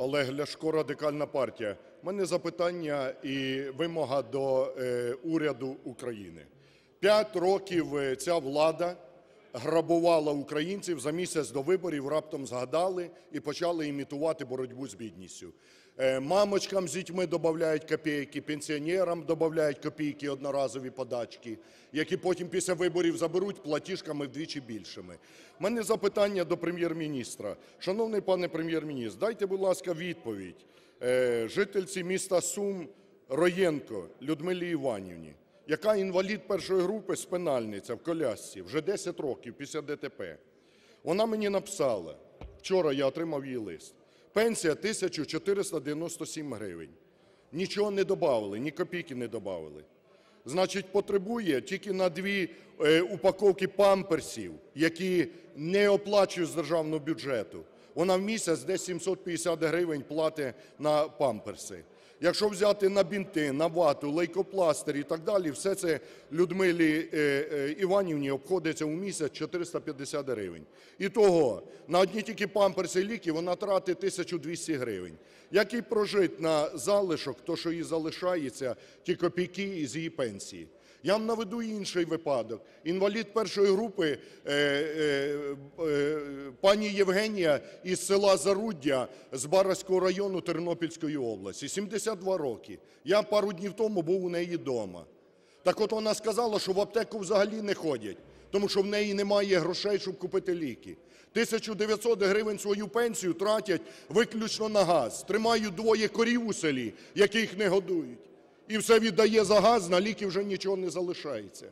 Олег Ляшко, Радикальна партія. У мене запитання і вимога до е, уряду України. П'ять років е, ця влада грабувала українців, за місяць до виборів раптом згадали і почали імітувати боротьбу з бідністю. Е, Мамочкам з дітьми додають копійки, пенсіонерам додають копійки, одноразові подачки, які потім після виборів заберуть платіжками вдвічі більшими. У мене запитання до Прем'єр-міністра. Шановний пане Прем'єр-міністр, дайте, будь ласка, відповідь е, жительці міста Сум Роєнко Людмилі Іванівні, яка інвалід першої групи, спинальниця в колясці, вже 10 років після ДТП. Вона мені написала, вчора я отримав її лист, пенсія 1497 гривень. Нічого не додали, ні копійки не додали. Значить, потребує тільки на дві е, упаковки памперсів, які не оплачують з державного бюджету. Вона в місяць десь 750 гривень платить на памперси. Якщо взяти на бінти, на вату, лейкопластир і так далі, все це Людмилі е, е, Іванівні обходиться у місяць 450 гривень. І того на одні тільки памперси ліки вона тратить 1200 гривень. Як прожить на залишок, то що їй залишається, ті копійки із її пенсії? Я вам наведу інший випадок. Інвалід першої групи е, е, е, пані Євгенія із села Заруддя з Бараського району Тернопільської області, 72 роки. Я пару днів тому був у неї вдома. Так от вона сказала, що в аптеку взагалі не ходять, тому що в неї немає грошей, щоб купити ліки. 1900 гривень свою пенсію тратять виключно на газ. Тримають двоє корів у селі, яких не годують і все віддає за газ, на ліки вже нічого не залишається.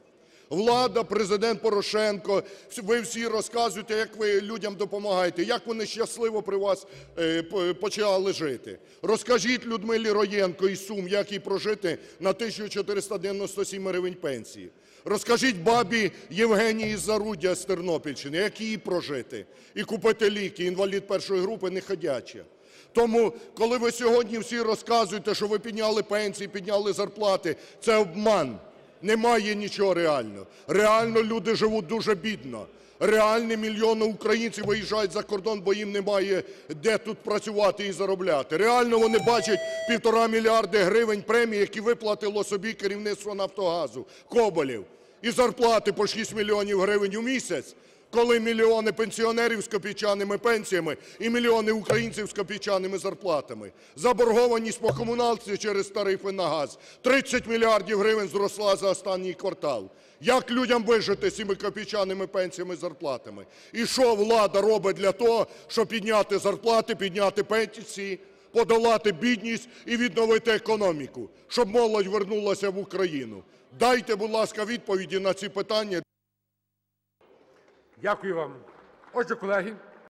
Влада, Президент Порошенко, ви всі розказуєте, як ви людям допомагаєте, як вони щасливо при вас е, почали жити. Розкажіть Людмилі Роєнко із Сум, як їй прожити на 1497 гривень пенсії. Розкажіть бабі Євгенії з Заруддя з Тернопільщини, як їй прожити і купити ліки, інвалід першої групи не ходяча. Тому, коли ви сьогодні всі розказуєте, що ви підняли пенсії, підняли зарплати, це обман. Немає нічого реального. Реально люди живуть дуже бідно. Реальні мільйони українців виїжджають за кордон, бо їм немає де тут працювати і заробляти. Реально вони бачать півтора мільярди гривень премії, які виплатило собі керівництво Нафтогазу, Коболєв. І зарплати по 6 мільйонів гривень у місяць, коли мільйони пенсіонерів з копійчаними пенсіями і мільйони українців з копійчаними зарплатами. Заборгованість по комуналці через тарифи на газ. 30 мільярдів гривень зросла за останній квартал. Як людям вижити з цими копійчаними пенсіями і зарплатами? І що влада робить для того, щоб підняти зарплати, підняти пенсії, подолати бідність і відновити економіку, щоб молодь вернулася в Україну? Дайте, будь ласка, відповіді на ці питання. Дякую вам. Отже, колеги,